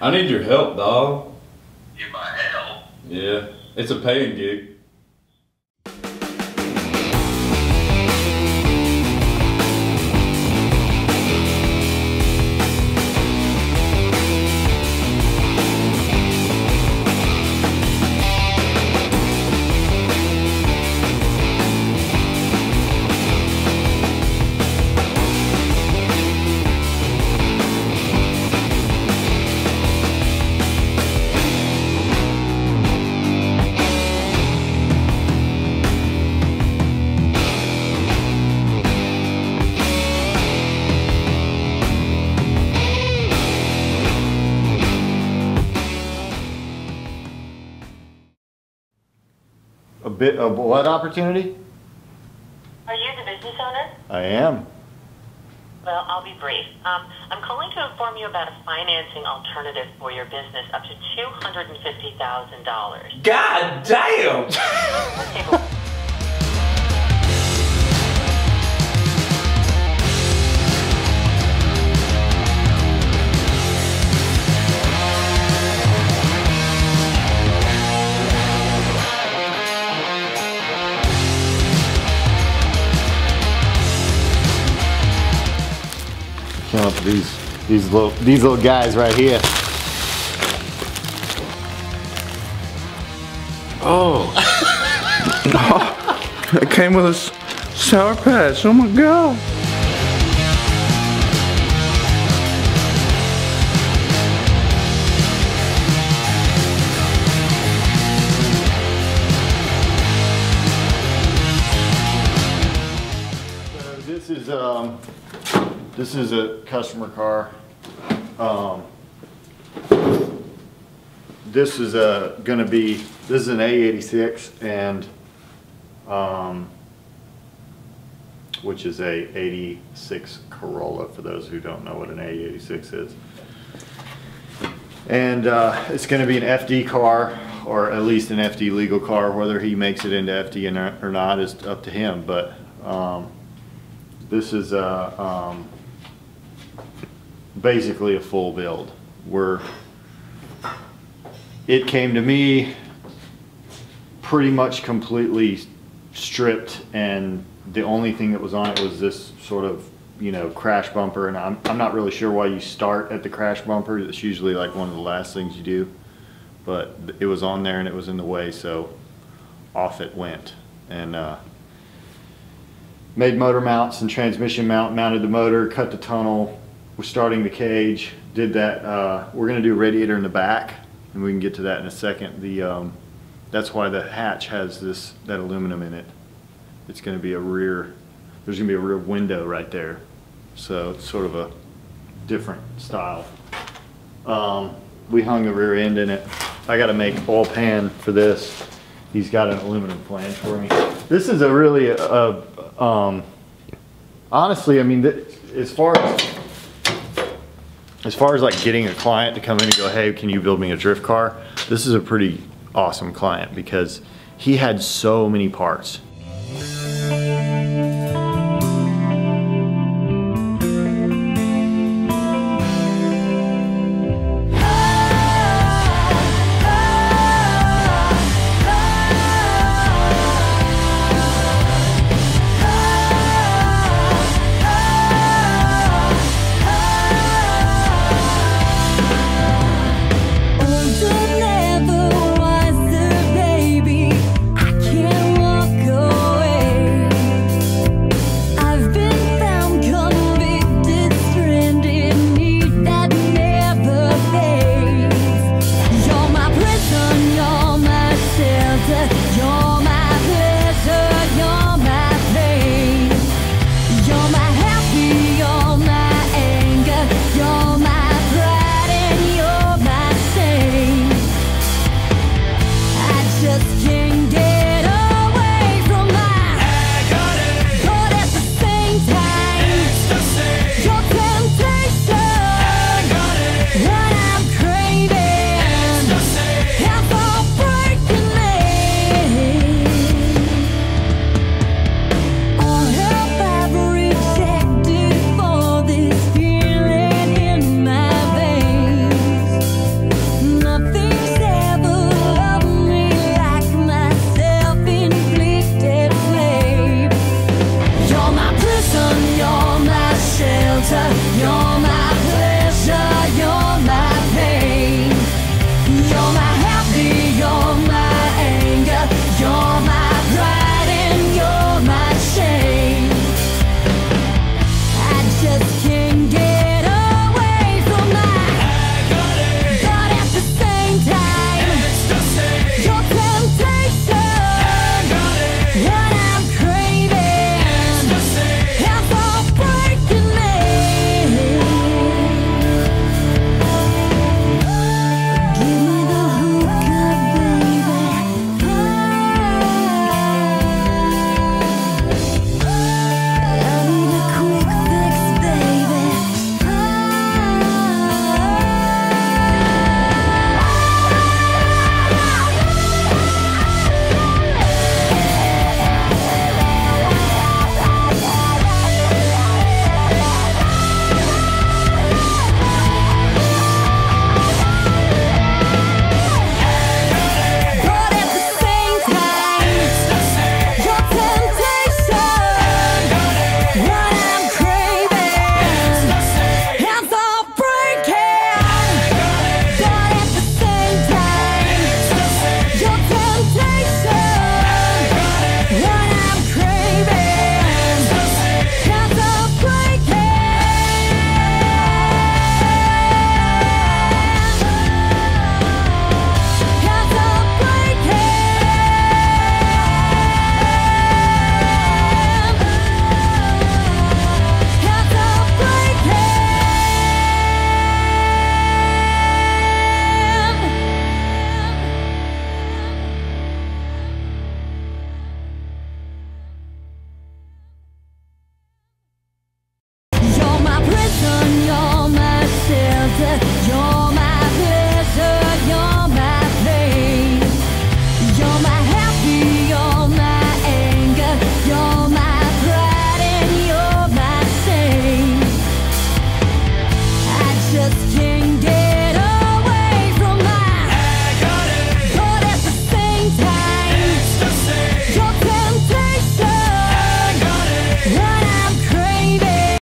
I need your help, dog. You my help. Yeah, it's a paying gig. Bit of what opportunity? Are you the business owner? I am. Well, I'll be brief. Um, I'm calling to inform you about a financing alternative for your business up to $250,000. God damn! Up these these little these little guys right here. Oh. It came with a sour patch. Oh my god. This is um this is a customer car. Um, this is a gonna be this is an AE86 and um, which is a 86 Corolla for those who don't know what an AE86 is. And uh, it's going to be an FD car, or at least an FD legal car. Whether he makes it into FD or not- is up to him. But um, this is uh, um, basically a full build. We're it came to me pretty much completely stripped, and the only thing that was on it was this sort of you know crash bumper. And I'm I'm not really sure why you start at the crash bumper. It's usually like one of the last things you do, but it was on there and it was in the way, so off it went. And uh, made motor mounts and transmission mount, mounted the motor, cut the tunnel. We're starting the cage. Did that. Uh, we're gonna do radiator in the back, and we can get to that in a second. The um, that's why the hatch has this that aluminum in it. It's gonna be a rear. There's gonna be a rear window right there, so it's sort of a different style. Um, we hung the rear end in it. I got to make all pan for this. He's got an aluminum flange for me. This is a really, uh, um, honestly, I mean, as far as as far as like getting a client to come in and go, hey, can you build me a drift car? This is a pretty awesome client because he had so many parts